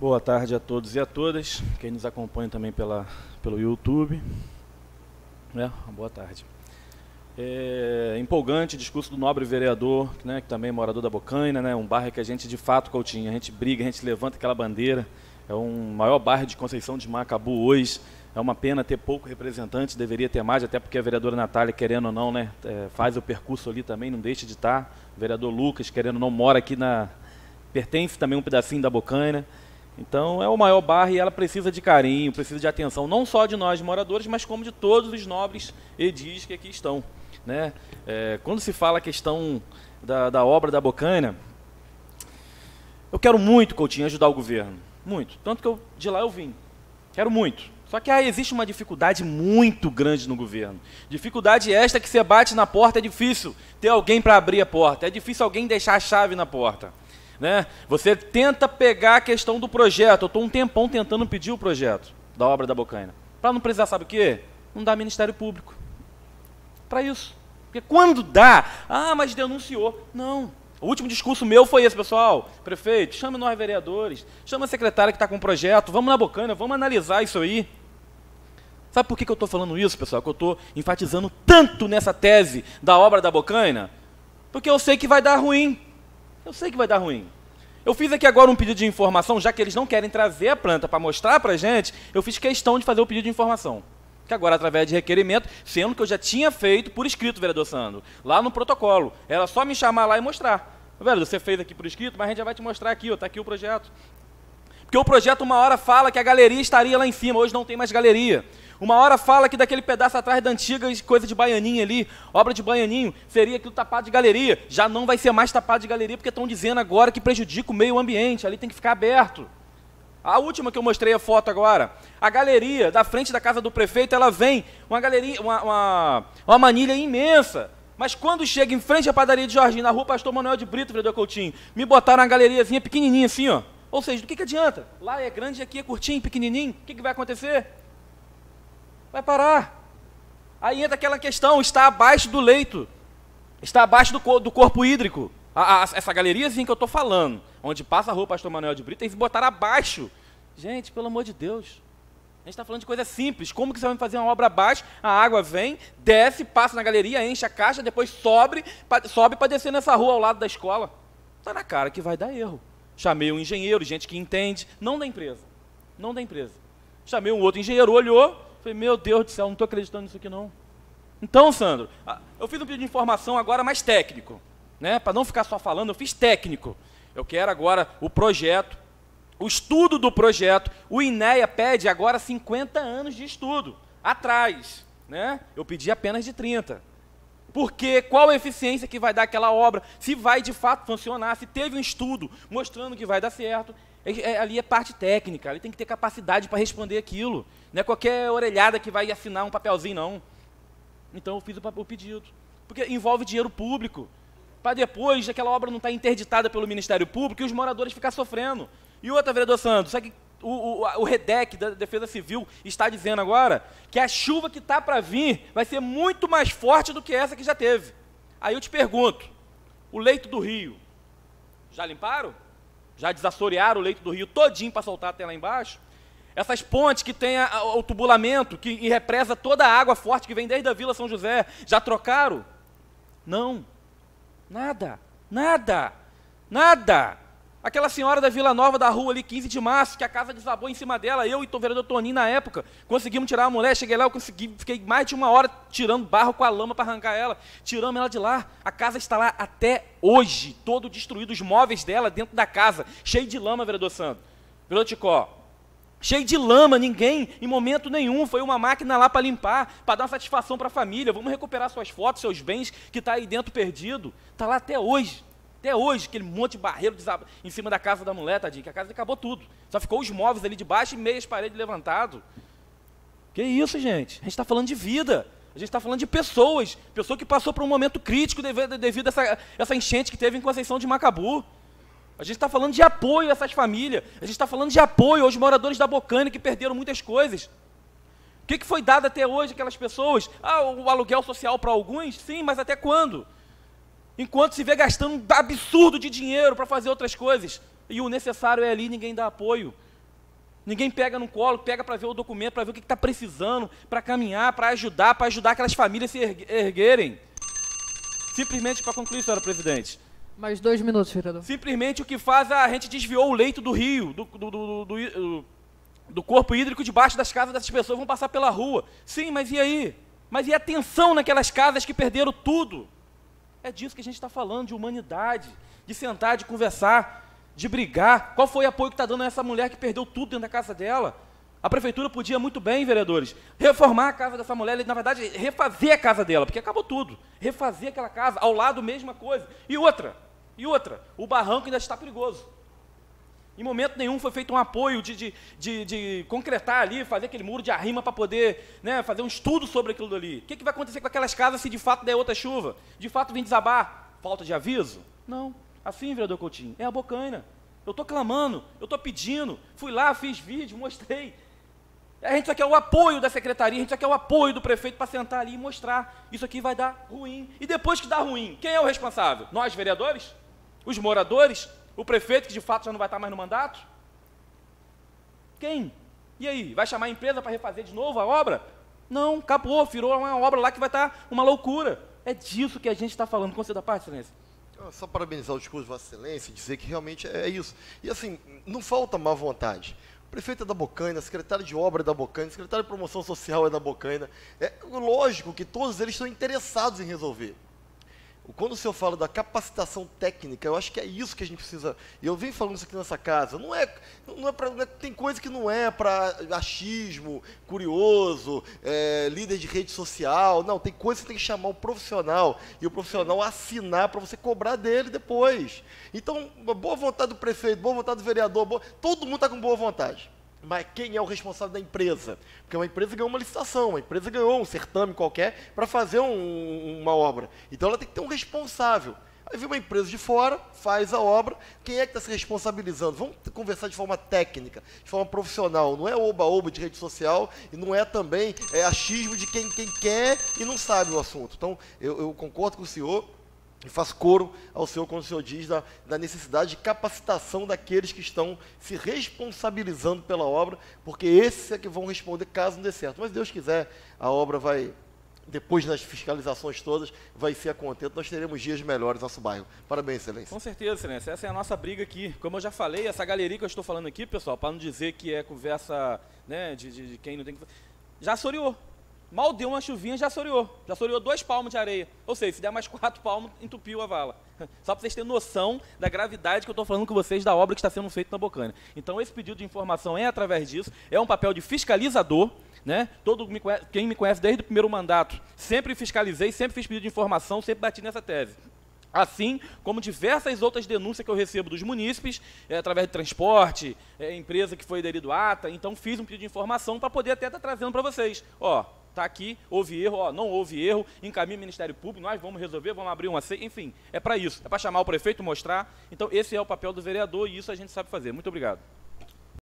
Boa tarde a todos e a todas, quem nos acompanha também pela, pelo YouTube. Né? Boa tarde. É, empolgante discurso do nobre vereador, né, que também é morador da Bocaina, né, um bairro que a gente de fato, Coutinho, a gente briga, a gente levanta aquela bandeira. É um maior bairro de Conceição de Macabu hoje. É uma pena ter pouco representante, deveria ter mais, até porque a vereadora Natália, querendo ou não, né, é, faz o percurso ali também, não deixa de estar. O vereador Lucas, querendo ou não, mora aqui na. pertence também um pedacinho da Bocaina. Então é o maior bairro e ela precisa de carinho, precisa de atenção, não só de nós moradores, mas como de todos os nobres edis que aqui estão. Né? É, quando se fala a questão da, da obra da Bocaina, eu quero muito, Coutinho, ajudar o governo. Muito. Tanto que eu, de lá eu vim. Quero muito. Só que aí existe uma dificuldade muito grande no governo. Dificuldade esta que você bate na porta, é difícil ter alguém para abrir a porta. É difícil alguém deixar a chave na porta. Né? Você tenta pegar a questão do projeto. Eu estou um tempão tentando pedir o projeto da obra da Bocaina. Para não precisar, sabe o quê? Não dá Ministério Público. Para isso. Porque quando dá, ah, mas denunciou. Não. O último discurso meu foi esse, pessoal. Prefeito, chama nós vereadores, chama a secretária que está com o projeto, vamos na Bocaina, vamos analisar isso aí. Sabe por que, que eu estou falando isso, pessoal? Que eu estou enfatizando tanto nessa tese da obra da Bocaina? Porque eu sei que vai dar ruim. Eu sei que vai dar ruim. Eu fiz aqui agora um pedido de informação, já que eles não querem trazer a planta para mostrar para a gente, eu fiz questão de fazer o pedido de informação. Que agora, através de requerimento, sendo que eu já tinha feito por escrito, vereador Sandro, lá no protocolo. Era só me chamar lá e mostrar. Vereador, você fez aqui por escrito, mas a gente já vai te mostrar aqui, está aqui o projeto. Porque o projeto, uma hora, fala que a galeria estaria lá em cima, hoje não tem mais galeria. Uma hora fala que daquele pedaço atrás da antiga coisa de baianinho ali, obra de baianinho, seria aquilo tapado de galeria. Já não vai ser mais tapado de galeria, porque estão dizendo agora que prejudica o meio ambiente, ali tem que ficar aberto. A última que eu mostrei a foto agora, a galeria da frente da casa do prefeito, ela vem, uma galeria, uma, uma, uma manilha imensa. Mas quando chega em frente à padaria de Jorginho, na rua Pastor Manuel de Brito, vereador Coutinho, me botaram uma galeriazinha pequenininha assim, ó. Ou seja, do que, que adianta? Lá é grande aqui é curtinho, pequenininho. O que, que vai acontecer? Vai parar. Aí entra aquela questão, está abaixo do leito, está abaixo do, do corpo hídrico. A, a, essa galeriazinha que eu estou falando, onde passa a rua Pastor Manuel de Brito, tem que botar abaixo. Gente, pelo amor de Deus. A gente está falando de coisa simples. Como que você vai fazer uma obra abaixo? A água vem, desce, passa na galeria, enche a caixa, depois sobe, sobe para descer nessa rua ao lado da escola. Está na cara que vai dar erro. Chamei um engenheiro, gente que entende, não da empresa. Não da empresa. Chamei um outro engenheiro, olhou, Falei, meu Deus do céu, não estou acreditando nisso aqui não. Então, Sandro, eu fiz um pedido de informação agora mais técnico. Né? Para não ficar só falando, eu fiz técnico. Eu quero agora o projeto, o estudo do projeto. O INEA pede agora 50 anos de estudo. Atrás. Né? Eu pedi apenas de 30. Porque qual a eficiência que vai dar aquela obra? Se vai de fato funcionar, se teve um estudo mostrando que vai dar certo. É, é, ali é parte técnica, ali tem que ter capacidade para responder aquilo. Não é qualquer orelhada que vai assinar um papelzinho, não. Então eu fiz o, o pedido. Porque envolve dinheiro público. Para depois aquela obra não estar tá interditada pelo Ministério Público e os moradores ficar sofrendo. E outra, vereador Santos, sabe o, o, o REDEC da Defesa Civil está dizendo agora que a chuva que está para vir vai ser muito mais forte do que essa que já teve. Aí eu te pergunto, o leito do rio, já limparam? Já desassorearam o leito do rio todinho para soltar até lá embaixo? Essas pontes que tem a, o tubulamento, que represa toda a água forte que vem desde a Vila São José, já trocaram? Não. Nada. Nada. Nada. Aquela senhora da Vila Nova da rua ali, 15 de março, que a casa desabou em cima dela, eu e o vereador Toninho na época, conseguimos tirar a mulher, cheguei lá, eu consegui, fiquei mais de uma hora tirando barro com a lama para arrancar ela, tiramos ela de lá. A casa está lá até hoje, todo destruído, os móveis dela dentro da casa, cheio de lama, vereador Santo. Vereador Ticó, cheio de lama, ninguém, em momento nenhum, foi uma máquina lá para limpar, para dar uma satisfação para a família, vamos recuperar suas fotos, seus bens que está aí dentro perdido, está lá até hoje. Até hoje, aquele monte de barreiro em cima da casa da mulher, tadinho, que a casa acabou tudo. Só ficou os móveis ali de baixo e meias paredes levantado. Que isso, gente? A gente está falando de vida. A gente está falando de pessoas. Pessoa que passou por um momento crítico devido, devido a essa, essa enchente que teve em Conceição de Macabu. A gente está falando de apoio a essas famílias. A gente está falando de apoio aos moradores da Bocane que perderam muitas coisas. O que, que foi dado até hoje aquelas pessoas? Ah, o aluguel social para alguns? Sim, mas até quando? Enquanto se vê gastando um absurdo de dinheiro para fazer outras coisas. E o necessário é ali, ninguém dá apoio. Ninguém pega no colo, pega para ver o documento, para ver o que está precisando, para caminhar, para ajudar, para ajudar aquelas famílias a se erguerem. Simplesmente para concluir, senhora presidente. Mais dois minutos, vereador. Simplesmente o que faz, a gente desviou o leito do rio, do, do, do, do, do corpo hídrico debaixo das casas dessas pessoas, vão passar pela rua. Sim, mas e aí? Mas e a tensão naquelas casas que perderam tudo? É disso que a gente está falando, de humanidade, de sentar, de conversar, de brigar. Qual foi o apoio que está dando a essa mulher que perdeu tudo dentro da casa dela? A prefeitura podia muito bem, vereadores, reformar a casa dessa mulher, na verdade, refazer a casa dela, porque acabou tudo. Refazer aquela casa, ao lado, mesma coisa. E outra, e outra, o barranco ainda está perigoso. Em momento nenhum foi feito um apoio de, de, de, de concretar ali, fazer aquele muro de arrima para poder né, fazer um estudo sobre aquilo dali. O que, que vai acontecer com aquelas casas se de fato der outra chuva? De fato vir desabar? Falta de aviso? Não. Assim, vereador Coutinho, é a bocaina. Eu estou clamando, eu estou pedindo, fui lá, fiz vídeo, mostrei. A gente só quer o apoio da secretaria, a gente só quer o apoio do prefeito para sentar ali e mostrar. Isso aqui vai dar ruim. E depois que dá ruim, quem é o responsável? Nós, vereadores? Os moradores? O prefeito, que de fato já não vai estar mais no mandato? Quem? E aí? Vai chamar a empresa para refazer de novo a obra? Não, acabou, virou uma obra lá que vai estar uma loucura. É disso que a gente está falando. Conselho da parte, excelência. Só parabenizar o discurso de Vossa Excelência e dizer que realmente é isso. E assim, não falta má vontade. O prefeito é da Bocaina, secretário de obra é da Bocaina, secretário de promoção social é da Bocaina. É lógico que todos eles estão interessados em resolver. Quando o senhor fala da capacitação técnica, eu acho que é isso que a gente precisa. E eu venho falando isso aqui nessa casa. Não é, não é para, é, tem coisa que não é para achismo, curioso, é, líder de rede social. Não, tem coisa que você tem que chamar o profissional e o profissional assinar para você cobrar dele depois. Então, boa vontade do prefeito, boa vontade do vereador, boa, todo mundo está com boa vontade. Mas quem é o responsável da empresa? Porque uma empresa ganhou uma licitação, uma empresa ganhou um certame qualquer para fazer um, uma obra. Então ela tem que ter um responsável. Aí vem uma empresa de fora, faz a obra, quem é que está se responsabilizando? Vamos conversar de forma técnica, de forma profissional. Não é oba-oba de rede social e não é também é achismo de quem, quem quer e não sabe o assunto. Então, eu, eu concordo com o senhor, e faz coro ao Senhor quando o Senhor diz da, da, necessidade de capacitação daqueles que estão se responsabilizando pela obra, porque esses é que vão responder caso não dê certo. Mas Deus quiser, a obra vai, depois das fiscalizações todas, vai ser a contento. Nós teremos dias melhores no nosso bairro. Parabéns, Excelência. Com certeza, Excelência. Essa é a nossa briga aqui. Como eu já falei, essa galeria que eu estou falando aqui, pessoal, para não dizer que é conversa né, de, de, de quem não tem que. Já assoreou. Mal deu uma chuvinha, já soreou. Já soreou dois palmos de areia. Ou seja, se der mais quatro palmos, entupiu a vala. Só para vocês terem noção da gravidade que eu estou falando com vocês da obra que está sendo feita na Bocânia. Então, esse pedido de informação é através disso. É um papel de fiscalizador. Né? Todo me conhece, quem me conhece desde o primeiro mandato, sempre fiscalizei, sempre fiz pedido de informação, sempre bati nessa tese. Assim como diversas outras denúncias que eu recebo dos munícipes, é, através de transporte, é, empresa que foi aderido ata, então fiz um pedido de informação para poder até estar tá trazendo para vocês. Ó, Está aqui, houve erro, ó, não houve erro, encaminha o Ministério Público, nós vamos resolver, vamos abrir uma ceia, enfim, é para isso, é para chamar o prefeito, mostrar. Então, esse é o papel do vereador e isso a gente sabe fazer. Muito obrigado.